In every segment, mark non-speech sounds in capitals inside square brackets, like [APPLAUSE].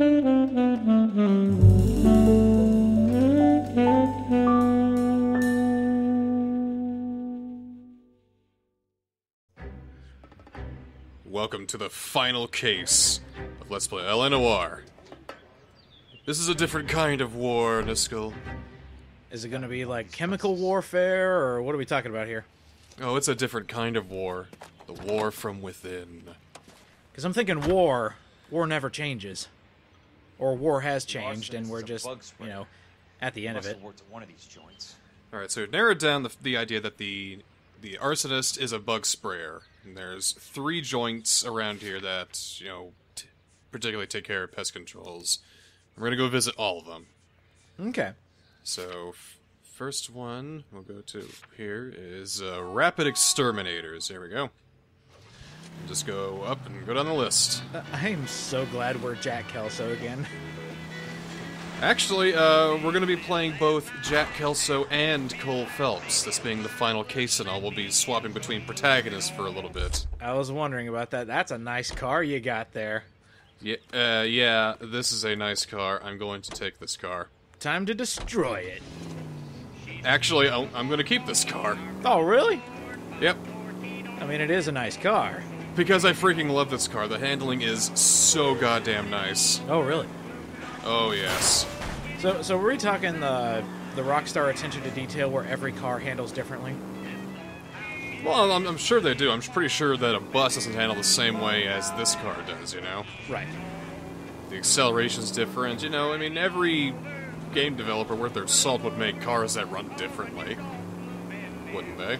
Welcome to the final case of Let's Play L.A. Noire. This is a different kind of war, Niskel. Is it going to be like chemical warfare, or what are we talking about here? Oh, it's a different kind of war. The war from within. Because I'm thinking war. War never changes. Or war has changed, and we're just, you know, at the end of it. have worked one of these joints. Alright, so narrowed down the, the idea that the the arsonist is a bug sprayer. And there's three joints around here that, you know, t- particularly take care of pest controls. We're gonna go visit all of them. Okay. So, f- first one we'll go to here is uh, Rapid Exterminators. There we go. Just go up and go down the list. I am so glad we're Jack Kelso again. Actually, uh, we're going to be playing both Jack Kelso and Cole Phelps. This being the final case and all, we'll be swapping between protagonists for a little bit. I was wondering about that. That's a nice car you got there. Yeah, uh, yeah, this is a nice car. I'm going to take this car. Time to destroy it. Actually, I'm going to keep this car. Oh, really? Yep, I mean, it is a nice car. Because I freaking love this car. The handling is so goddamn nice. Oh, really? Oh, yes. So, so were we talking the the Rockstar attention to detail where every car handles differently? Well, I'm, I'm sure they do. I'm pretty sure that a bus doesn't handle the same way as this car does, you know? Right. The acceleration's different, you know? I mean, every game developer worth their salt would make cars that run differently. Wouldn't they?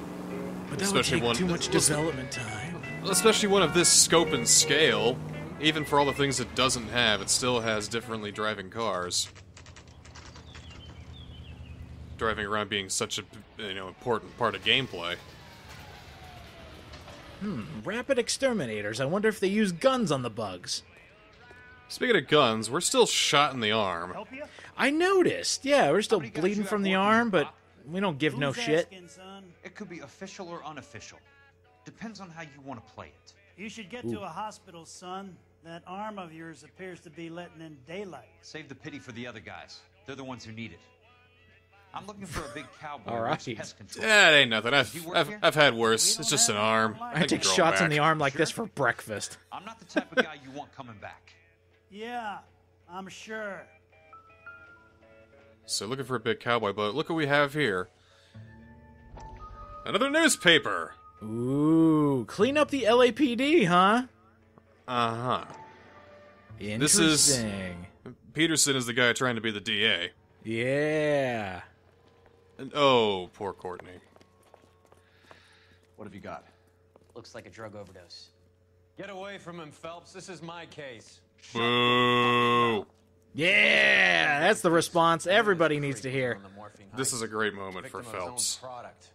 But that Especially would one- take too much development time. Especially one of this scope and scale. Even for all the things it doesn't have, it still has differently driving cars. Driving around being such a you know important part of gameplay. Hmm, rapid exterminators. I wonder if they use guns on the bugs. Speaking of guns, we're still shot in the arm. I noticed. Yeah, we're still bleeding from the arm, but we don't give no Who's shit. son? It could be official or unofficial. Depends on how you want to play it. You should get to a hospital, son. That arm of yours appears to be letting in daylight. Save the pity for the other guys. They're the ones who need it. I'm looking for a big cowboy. All who works right. pest. Yeah, it ain't nothing. I've, I've. I've had worse. It's just an arm. I I take grow 'em shots in the arm like this for breakfast. I'm not the type of guy you want coming back. Yeah, I'm sure. So looking for a big cowboy, but look what we have here. Another newspaper. Ooh, clean up the LAPD, huh? Uh huh. This Interesting. is- Peterson is the guy trying to be the DA. Yeah. And oh, poor Courtney. What have you got? Looks like a drug overdose. Get away from him, Phelps. This is my case. Boo! Yeah, that's the response everybody needs to hear. On the morphine This is a great moment for Victim of his own Phelps. product.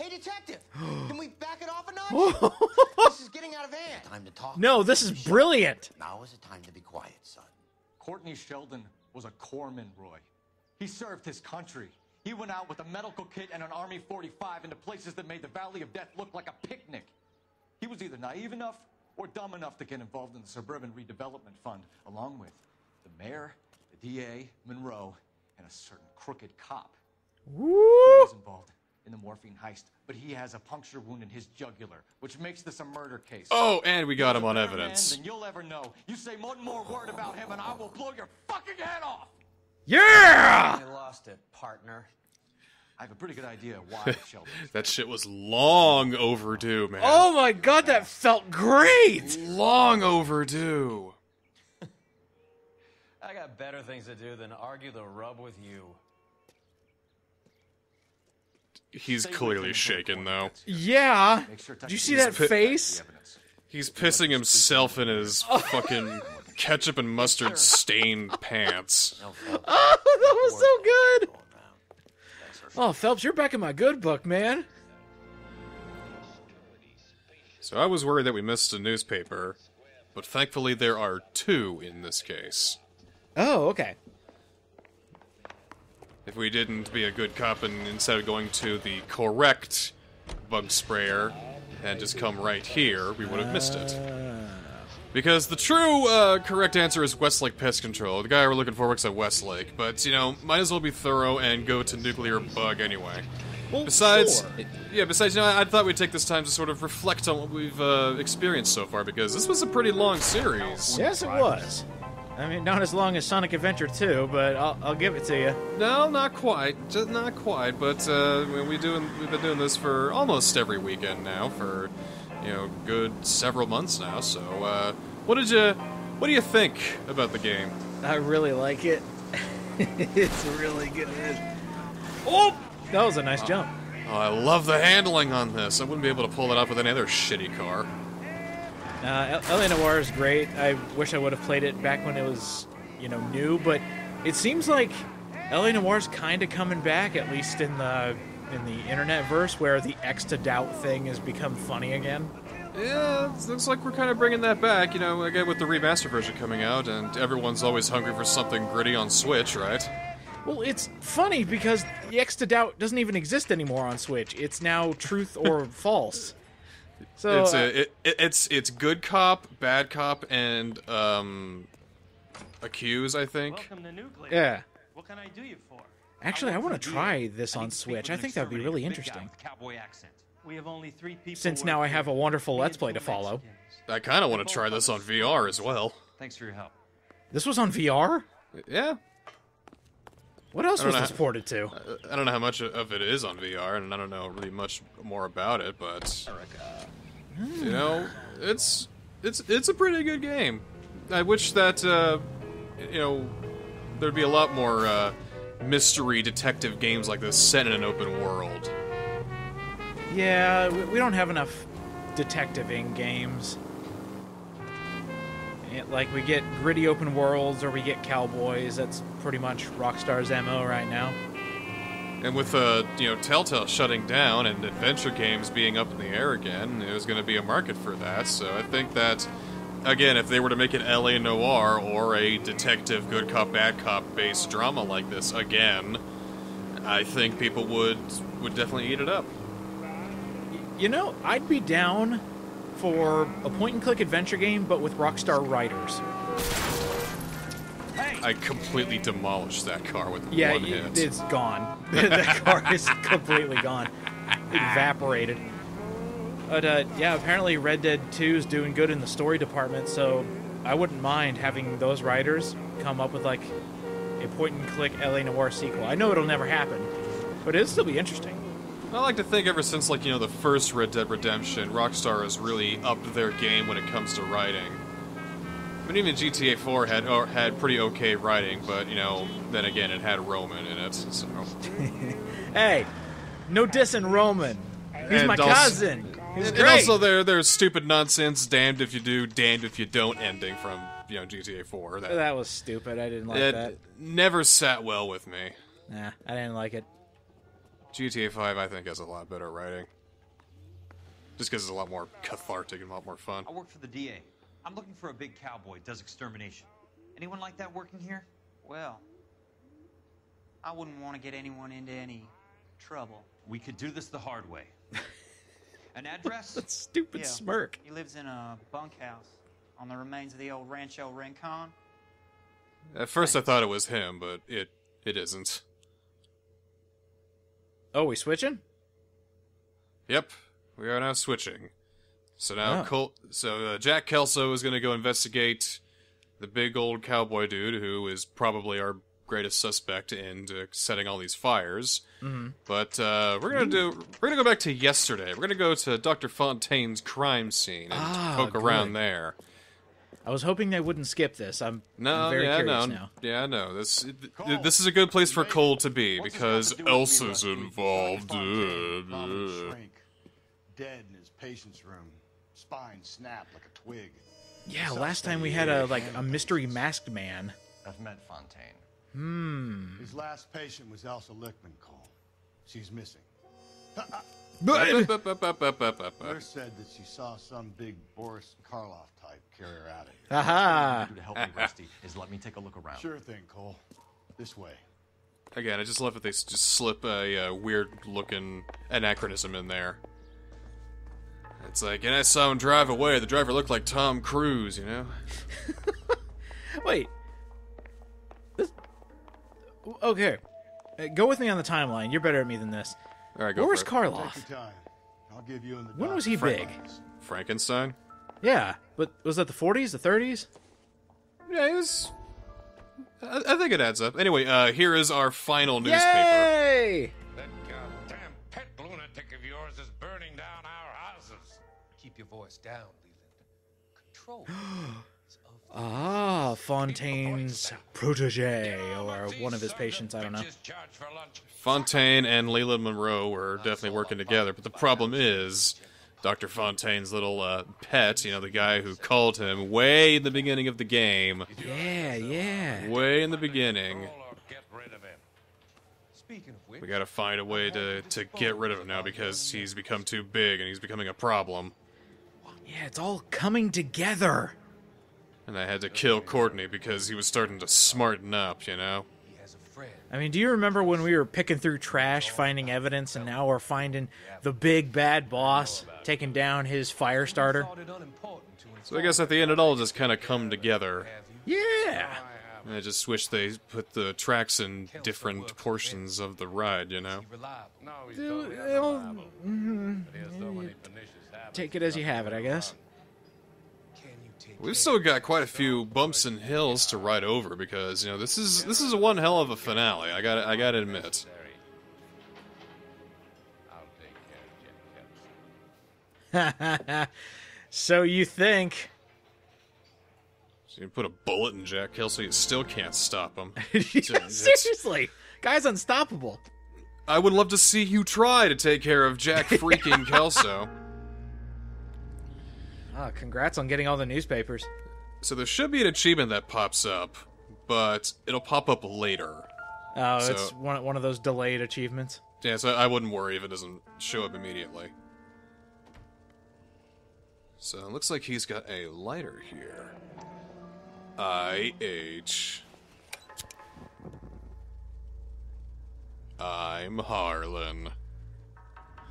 Hey, detective! [GASPS] Can we back it off a notch? [LAUGHS] this is getting out of hand. Time to talk. No, this is brilliant. Now is the time to be quiet, son. Courtney Sheldon was a corpsman, Roy. He served his country. He went out with a medical kit and an Army 45 into places that made the Valley of Death look like a picnic. He was either naive enough or dumb enough to get involved in the Suburban Redevelopment Fund, along with the mayor, the DA, Monroe, and a certain crooked cop. He was involved in the morphine heist, but he has a puncture wound in his jugular, which makes this a murder case. Oh, and we got him on He's a better evidence. Man than you'll ever know. You say one more word about him, and I will blow your fucking head off. Yeah! I lost it, partner. I have a pretty good idea why [LAUGHS] Sheldon. That shit was long overdue, man. Oh my god, that felt great! long overdue. [LAUGHS] I got better things to do than argue the rub with you. He's clearly shaken, though. Yeah. Do you see that pit- face? He's pissing himself in his [LAUGHS] fucking ketchup and mustard stained [LAUGHS] pants. [LAUGHS] Oh, that was so good. Oh, Phelps, you're back in my good book, man. So I was worried that we missed a newspaper, but thankfully there are two in this case. Oh, okay. If we didn't be a good cop and instead of going to the correct bug sprayer and just come right here, we would have missed it. Because the true uh, correct answer is Westlake Pest Control. The guy we're looking for works at Westlake, but you know, might as well be thorough and go to Nuclear Bug anyway. Well, Besides, sure. yeah. Besides, you know, I, I thought we'd take this time to sort of reflect on what we've uh, experienced so far because this was a pretty long series. Yes, it was. I mean, not as long as Sonic Adventure 2, but I'll, I'll give it to you. No, not quite. Just not quite. But uh, we doing we've been doing this for almost every weekend now for you know good several months now. So uh, what did you what do you think about the game? I really like it. [LAUGHS] it's really good. Oh, that was a nice jump. Oh, I love the handling on this. I wouldn't be able to pull it off with any other shitty car. Uh, LA Noire is great. I wish I would have played it back when it was, you know, new. But it seems like LA Noire's kind of coming back, at least in the in the internet verse, where the X to doubt thing has become funny again. Yeah, it looks like we're kind of bringing that back. You know, again with the remaster version coming out, and everyone's always hungry for something gritty on Switch, right? Well, it's funny because the X to doubt doesn't even exist anymore on Switch. It's now truth or [LAUGHS] false. So it's uh, a, it, it, it's it's good cop, bad cop, and um, accuse. I think. Welcome to Nuclear. yeah. What can I do you for? Actually, I want to try this on need to speak Switch. I think that would be really interesting. with a Cowboy accent. We have only three people. Since now I have a wonderful Let's Play to follow. I kind of want to try this on VR as well. Thanks for your help. This was on VR. Yeah, What else was this ported to? I don't know how much of it is on VR, and I don't know really much more about it, but you know, it's it's it's a pretty good game. I wish that uh, you know there'd be a lot more uh, mystery detective games like this set in an open world. Yeah, we, we don't have enough detective-ing games. Like we get gritty open worlds or we get cowboys. That's pretty much Rockstar's mo right now. And with uh, you know Telltale shutting down and adventure games being up in the air again, there's going to be a market for that. So I think that again, if they were to make an LA Noire or a detective good cop bad cop based drama like this again, I think people would would definitely eat it up. You know, I'd be down for a point-and-click adventure game, but with Rockstar writers. I completely demolished that car with Yeah, one y- hit. it's gone. [LAUGHS] that car is completely gone, evaporated. But uh, yeah, apparently Red Dead 2 is doing good in the story department, so I wouldn't mind having those writers come up with like a point-and-click LA Noire sequel. I know it'll never happen, but it'll still be interesting. I like to think ever since like you know the first Red Dead Redemption, Rockstar has really upped their game when it comes to writing. I mean, even GTA 4 had or had pretty okay writing, but you know, then again, it had Roman in it, so. [LAUGHS] Hey, no dissing Roman. He's And my also- cousin. He's And, great. and also, there there's stupid nonsense, damned if you do, damned if you don't, ending from you know GTA 4. That, that was stupid. I didn't like it that. never sat well with me. Nah, I didn't like it. GTA 5, I think, has a lot better writing. Just because it's a lot more cathartic and a lot more fun. I work for the DA. I'm looking for a big cowboy does extermination. Anyone like that working here? Well, I wouldn't want to get anyone into any trouble. We could do this the hard way. [LAUGHS] An address? That stupid Yeah. smirk. He lives in a bunkhouse on the remains of the old Rancho Rincon. At first, I thought it was him, but it it isn't. Oh, we switching? Yep, we are now switching. So now, Oh. Col- so uh, Jack Kelso is going to go investigate the big old cowboy dude who is probably our greatest suspect in uh, setting all these fires. Mm-hmm. But uh, we're gonna do we're gonna go back to yesterday. We're gonna go to Doctor Fontaine's crime scene and Ah, poke around there. I was hoping they wouldn't skip this. I'm, No, I'm very yeah, curious no, now. yeah, no. This Cole, this is a good place for Cole to be what's because to do with me Elsa's involved. Uh, found him uh. shrink, dead in his patient's room, spine snapped like a twig. Yeah, last time we had a like a mystery masked man. I've met Fontaine. Hmm. His last patient was Elsa Lichtmann, Cole. She's missing. Nurse said that she saw some big Boris Karloff type carry her out of here. Aha! do to help me, Rusty, is let me take a look around. Sure thing, Cole. This way. Again, I just love that they s- just slip a uh, weird looking anachronism in there. It's like, and I saw him drive away. The driver looked like Tom Cruise, you know? [LAUGHS] Wait. This... Okay. Uh, Go with me on the timeline. You're better at me than this. All right, go Where was. Karloff? Take your time. I'll give you and the When was doctor he big? Frankenstein? Yeah, but was that the 40s, the 30s? Yeah, he was. I, I think it adds up. Anyway, uh, here is our final newspaper. Yay! That goddamn pet lunatic of yours is burning down our houses. Keep your voice down, Leland. Control. [GASPS] [GASPS] Ah, Fontaine's protege, or one of his patients, I don't know. Bitches charge for lunch. Fontaine and Leland Monroe were definitely working together, but the problem is Dr. Fontaine's little uh, pet, you know, the guy who called him way in the beginning of the game, Yeah, yeah. way in the beginning. Or get rid of him. Speaking of which, We gotta find a way to, to get rid of him now because he's become too big and he's becoming a problem. Yeah, it's all coming together. And I had to kill Courtney because he was starting to smarten up, you know? he has a friend. I mean, do you remember when we were picking through trash, finding evidence, and now we're finding the big bad boss taking down his fire starter? Thought it unimportant to So I guess at the end it all just kind of come together. Yeah. And I just wish they put the tracks in different portions of the ride, you know? be reliable. No, he's Dude, totally it'll- unreliable. But he has so many mm-hmm. pernicious habits. Take it as you have it, I guess. Can you take We've still got quite a few bumps and hills to ride over because you know this is this is one hell of a finale. I got I got to admit. Necessary. I'll take care of Jack Kempson. so you think? So you put a bullet in Jack Kelsey, you still can't stop him. [LAUGHS] Uh, Seriously, guy's unstoppable. I would love to see you try to take care of Jack [LAUGHS] freaking Kelso. Ah, congrats on getting all the newspapers. So there should be an achievement that pops up, but it'll pop up later. Oh, So- it's one one of those delayed achievements. Yeah, so I wouldn't worry if it doesn't show up immediately. So it looks like he's got a lighter here. IH. I'm Harlan.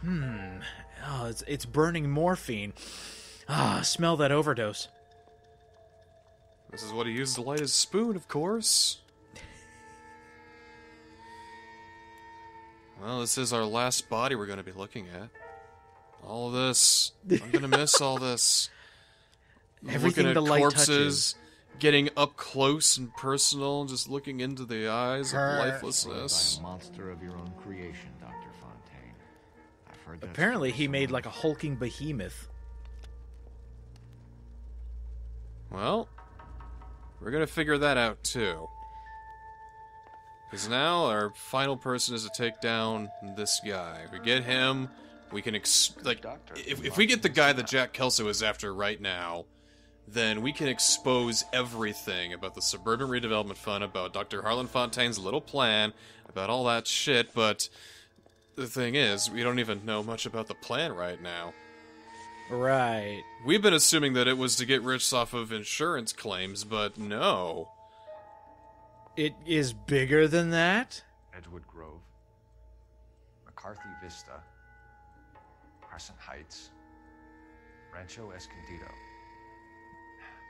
Hmm. Oh, it's it's burning morphine. Ah, smell that overdose. This is what he used to light his spoon, of course. Well, this is our last body we're going to be looking at. All this. I'm going to miss all this. [LAUGHS] Everything looking the light corpses, getting up close and personal, just looking into the eyes of Her- lifelessness. By a monster of your own creation, Dr. Fontaine. I've heard that Apparently, he made like a hulking behemoth. Well, we're gonna figure that out too. Because now our final person is to take down this guy. If we get him, we can ex- like if, if we get the guy that Jack Kelso is after right now, then we can expose everything about the Suburban Redevelopment Fund, about Dr. Harlan Fontaine's little plan, about all that shit. But the thing is, we don't even know much about the plan right now. Right. We've been assuming that it was to get rich off of insurance claims, but no. It is bigger than that. Edgewood Grove, McCarthy Vista, Carson Heights, Rancho Escondido.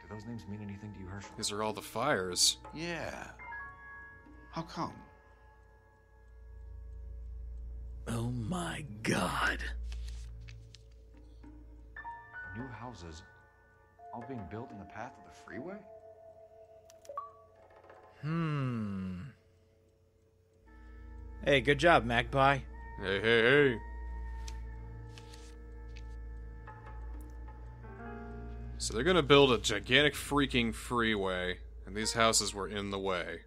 Do those names mean anything to you, Herschel? These are all the fires. Yeah. How come? Oh my god. New houses, all being built in the path of the freeway? Hmm. Hey, good job, Magpie. Hey, hey, hey. So they're gonna build a gigantic freaking freeway, and these houses were in the way.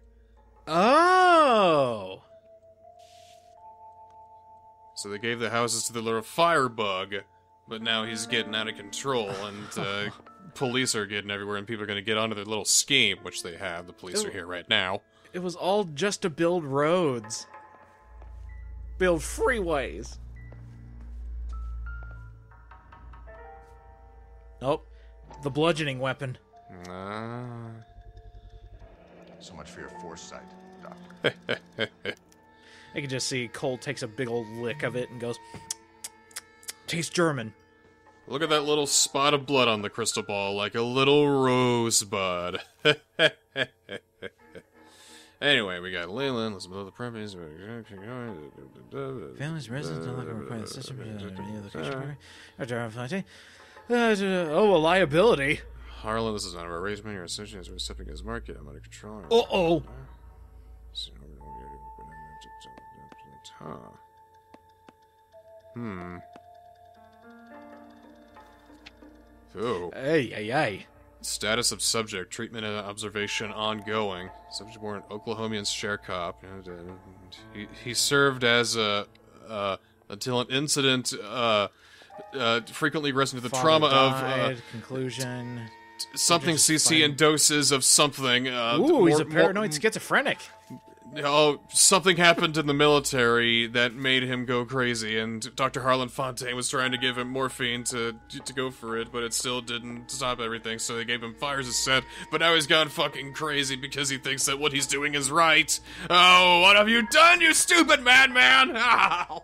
Oh. So they gave the houses to the little firebug, but now he's getting out of control, and uh, [LAUGHS] police are getting everywhere, and people are gonna get onto their little scheme, which they have. The police are here right now. It was all just to build roads. Build freeways. Nope. The bludgeoning weapon. Ah. So much for your foresight, Doctor. [LAUGHS] I can just see Cole takes a big old lick of it and goes, Tastes German. Look at that little spot of blood on the crystal ball, like a little rosebud. [LAUGHS] anyway, we got Leland, let's below the premise. Families, residents, no longer require the system. Oh, a liability. Harlan, this is not about race, Your associates are stepping against market. I'm out of control. Uh oh. Huh. Hmm. Oh. Hey, hey, hey. Status of subject, treatment and observation ongoing. Subject born Oklahomian share cop. He, he served as a, uh, until an incident, uh, uh, frequently risen to the Father trauma died, of, uh, conclusion. something CC in doses of something. Uh, Ooh, he's a paranoid more- schizophrenic. Oh, something happened in the military that made him go crazy, and Dr. Harlan Fontaine was trying to give him morphine to to go for it, but it still didn't stop everything, so they gave him fires instead. But now he's gone fucking crazy because he thinks that what he's doing is right. Oh, what have you done, you stupid madman? [LAUGHS]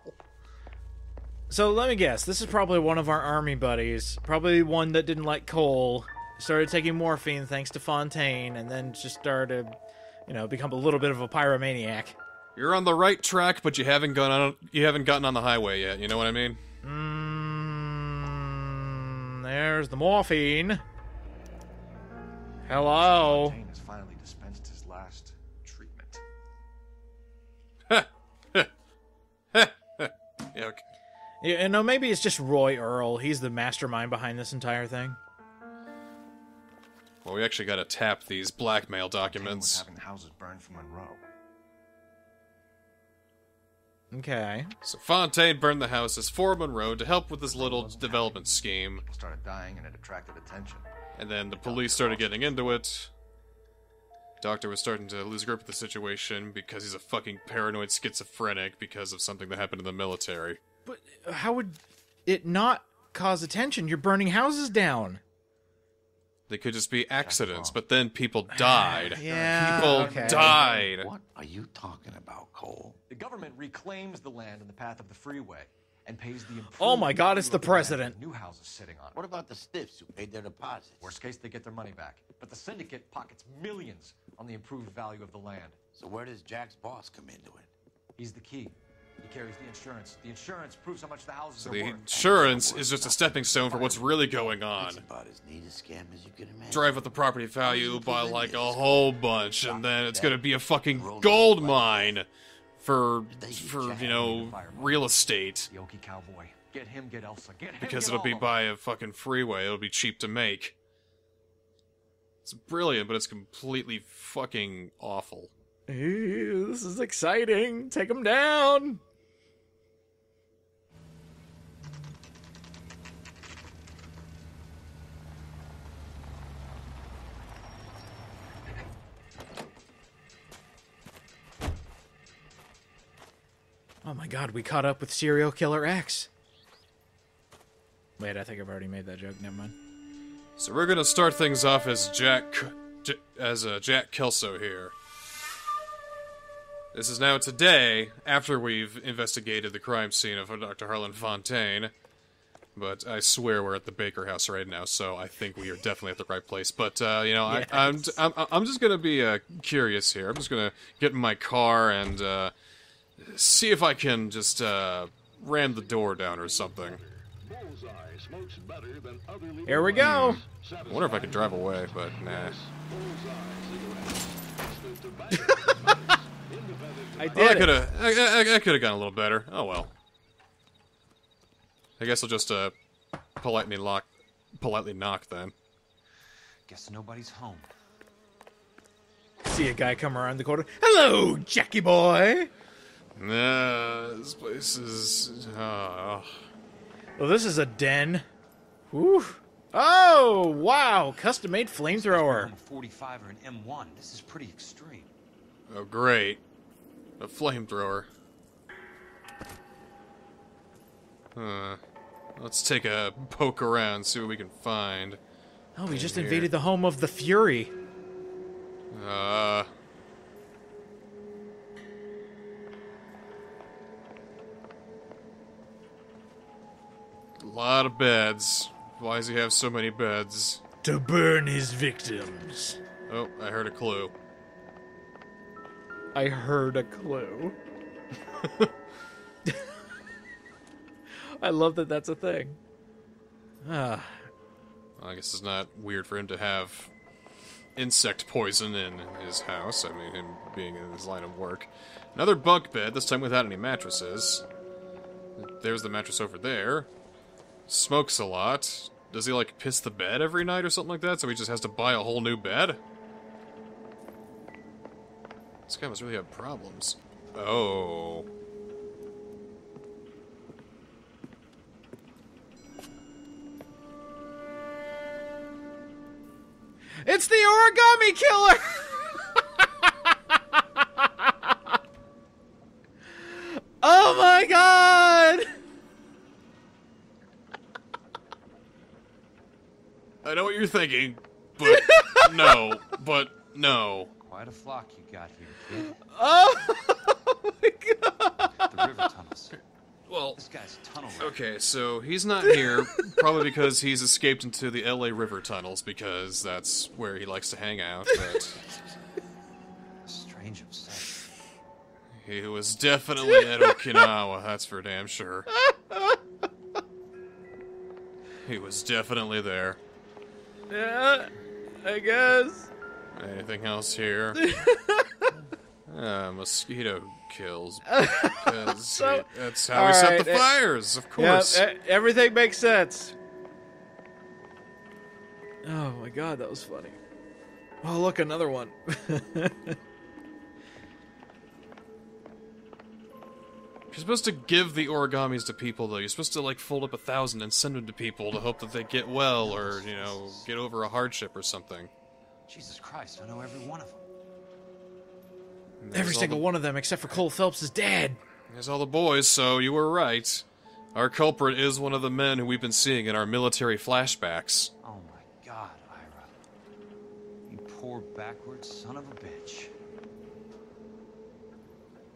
So let me guess. This is probably one of our army buddies. Probably one that didn't like Cole. Started taking morphine thanks to Fontaine, and then just started, you know, become a little bit of a pyromaniac. You're on the right track, but you haven't gone on. You haven't gotten on the highway yet. You know what I mean? Mm, there's the morphine. Hello. Has finally dispensed his last treatment. [LAUGHS] Yeah, okay. Yeah, you know, maybe it's just Roy Earle. He's the mastermind behind this entire thing. Well, we actually got to tap these blackmail was documents. having houses burned for Monroe. Okay. So Fontaine burned the houses for Monroe to help with this little development scheme. People started dying and it attracted attention. And then the police started getting into it. Doctor was starting to lose grip of the situation because he's a fucking paranoid schizophrenic because of something that happened in the military. But how would it not cause attention? You're burning houses down. They could just be accidents, but then people died. [SIGHS] Yeah, People okay. died. What are you talking about, Cole? The government reclaims the land in the path of the freeway and pays the Oh my God, it's the president. New houses sitting on it. What about the stiffs who paid their deposits? Worst case, they get their money back. But the syndicate pockets millions on the improved value of the land. So where does Jack's boss come into it? He's the key. He carries the insurance. The insurance proves how much the houses So the worth. insurance is just a stepping stone for what's really going on. It's about as neat a scam as you can imagine. Drive up the property value by like a whole bunch, and then it's gonna be a fucking gold mine for for you know real estate The Okie cowboy. Get him, get Elsa. Get him, because it'll be by a fucking freeway. It'll be cheap to make. It's brilliant, but it's completely fucking awful. Ew, this is exciting. Take him down. Oh my god, we caught up with Serial Killer X. Wait, I think I've already made that joke. Never mind. So we're gonna start things off as Jack, J- as uh, Jack Kelso here. This is now today after we've investigated the crime scene of Dr. Harlan Fontaine. But I swear we're at the Baker House right now, so I think we are definitely at the right place. But uh, you know, I, I'm, I'm I'm just gonna be uh, curious here. I'm just gonna get in my car and uh, see if I can just uh, ram the door down or something. Here we go. I wonder if I could drive away, but nah. [LAUGHS] I did. Well, I could have. I, I, I could have gone a little better. Oh well. I guess I'll just uh, politely knock, politely knock then. Guess nobody's home. See a guy come around the corner. Hello, Jackie boy. Nah, this place is. Uh, Well, this is a den. Whew. Oh, wow. Custom made flamethrower. A 45 or an M1. This is pretty extreme. oh, great. A flamethrower. Huh. Let's take a poke around, see what we can find. Oh, we just here. invaded the home of the Fury. Uh. Lot of beds. Why does he have so many beds? To burn his victims. Oh, I heard a clue. I heard a clue. [LAUGHS] I love that that's a thing. Ah, I guess it's not weird for him to have insect poison in his house. I mean, him being in his line of work. Another bunk bed, this time without any mattresses. There's the mattress over there. Smokes a lot. Does he, like, piss the bed every night or something like that, so he just has to buy a whole new bed? This guy must really have problems. Oh. it's the origami killer. [LAUGHS] oh my god! I know what you're thinking, but [LAUGHS] no, but no. Quite a flock you got here, kid. [LAUGHS] Oh my god! The river tunnels. Well, This guy's a tunnel rat. Okay, so he's not here, probably because he's escaped into the LA River tunnels, because that's where he likes to hang out. But [LAUGHS] Strange obsession. he was definitely at Okinawa, that's for damn sure. He was definitely there. Yeah, I guess. Anything else here? [LAUGHS] uh, mosquito kills. [LAUGHS] So- that's how he set the eh, fires, of course. e- everything makes sense. Oh my god, that was funny. Oh, look, another one. [LAUGHS] You're supposed to give the origamis to people, though. You're supposed to, like, fold up a thousand and send them to people to hope that they get well or, you know, get over a hardship or something. Jesus Christ, I know every one of them. Every single the- one of them except for Cole Phelps is dead. There's all the boys, so you were right. Our culprit is one of the men who we've been seeing in our military flashbacks. Oh my god, Ira. You poor backward son of a bitch.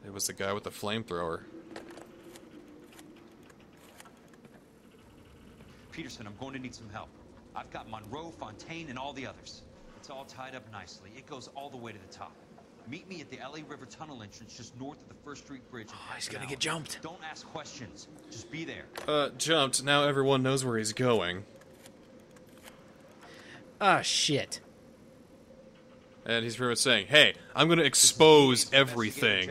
It was the guy with the flamethrower. Peterson, I'm going to need some help. I've got Monroe, Fontaine, and all the others. It's all tied up nicely. It goes all the way to the top. Meet me at the LA River Tunnel entrance just north of the First Street Bridge. Oh, he's gonna get jumped. Don't ask questions. Just be there. Uh, jumped. Now everyone knows where he's going. Ah, shit. And he's pretty much saying, hey, I'm going to expose everything.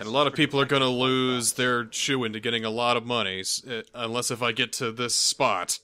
And a lot of people are going to lose their shoe into getting a lot of money, uh, unless if I get to this spot.